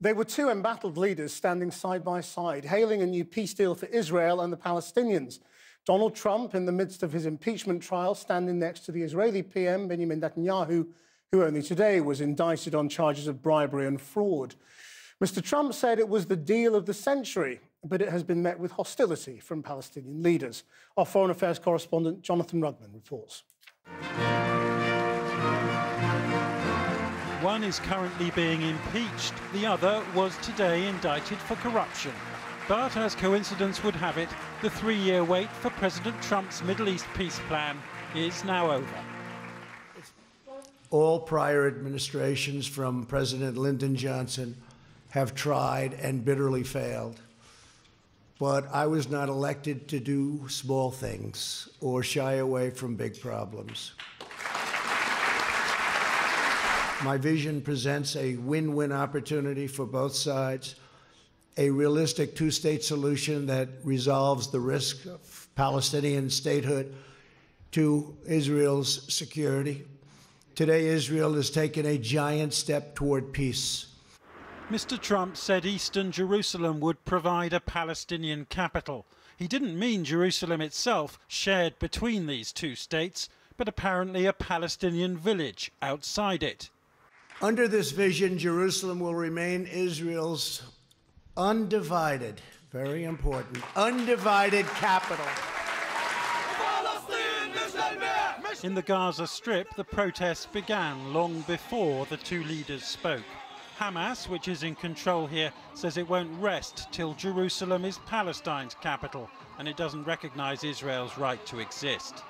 They were two embattled leaders standing side by side, hailing a new peace deal for Israel and the Palestinians. Donald Trump, in the midst of his impeachment trial, standing next to the Israeli PM, Benjamin Netanyahu, who only today was indicted on charges of bribery and fraud. Mr. Trump said it was the deal of the century, but it has been met with hostility from Palestinian leaders. Our Foreign Affairs correspondent, Jonathan Rugman, reports. One is currently being impeached, the other was today indicted for corruption. But as coincidence would have it, the three year wait for President Trump's Middle East peace plan is now over. All prior administrations from President Lyndon Johnson have tried and bitterly failed. But I was not elected to do small things or shy away from big problems. My vision presents a win win opportunity for both sides, a realistic two state solution that resolves the risk of Palestinian statehood to Israel's security. Today, Israel has taken a giant step toward peace. Mr. Trump said eastern Jerusalem would provide a Palestinian capital. He didn't mean Jerusalem itself, shared between these two states, but apparently a Palestinian village outside it. Under this vision, Jerusalem will remain Israel's undivided, very important, undivided capital. In the Gaza Strip, the protests began long before the two leaders spoke. Hamas, which is in control here, says it won't rest till Jerusalem is Palestine's capital and it doesn't recognize Israel's right to exist.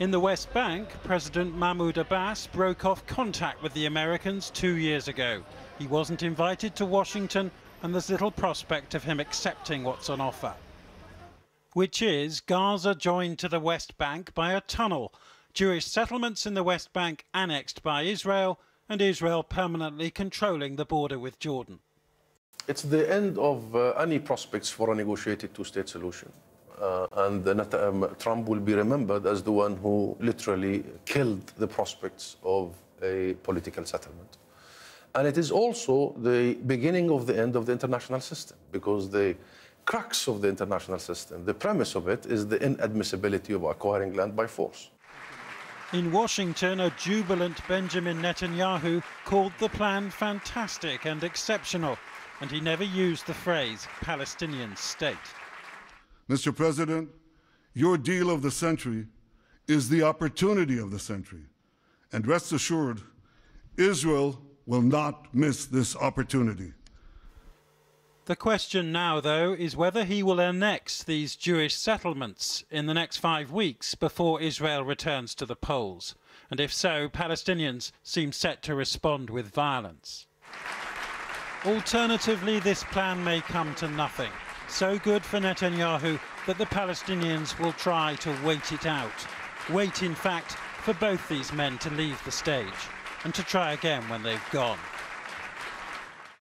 In the West Bank, President Mahmoud Abbas broke off contact with the Americans two years ago. He wasn't invited to Washington, and there's little prospect of him accepting what's on offer. Which is Gaza joined to the West Bank by a tunnel, Jewish settlements in the West Bank annexed by Israel, and Israel permanently controlling the border with Jordan. It's the end of uh, any prospects for a negotiated two state solution. Uh, and um, Trump will be remembered as the one who literally killed the prospects of a political settlement. And it is also the beginning of the end of the international system because the crux of the international system, the premise of it is the inadmissibility of acquiring land by force. In Washington, a jubilant Benjamin Netanyahu called the plan fantastic and exceptional, and he never used the phrase Palestinian state. Mr. President, your deal of the century is the opportunity of the century. And rest assured, Israel will not miss this opportunity. The question now, though, is whether he will annex these Jewish settlements in the next five weeks before Israel returns to the polls. And if so, Palestinians seem set to respond with violence. Alternatively, this plan may come to nothing. So good for Netanyahu that the Palestinians will try to wait it out. Wait, in fact, for both these men to leave the stage and to try again when they've gone.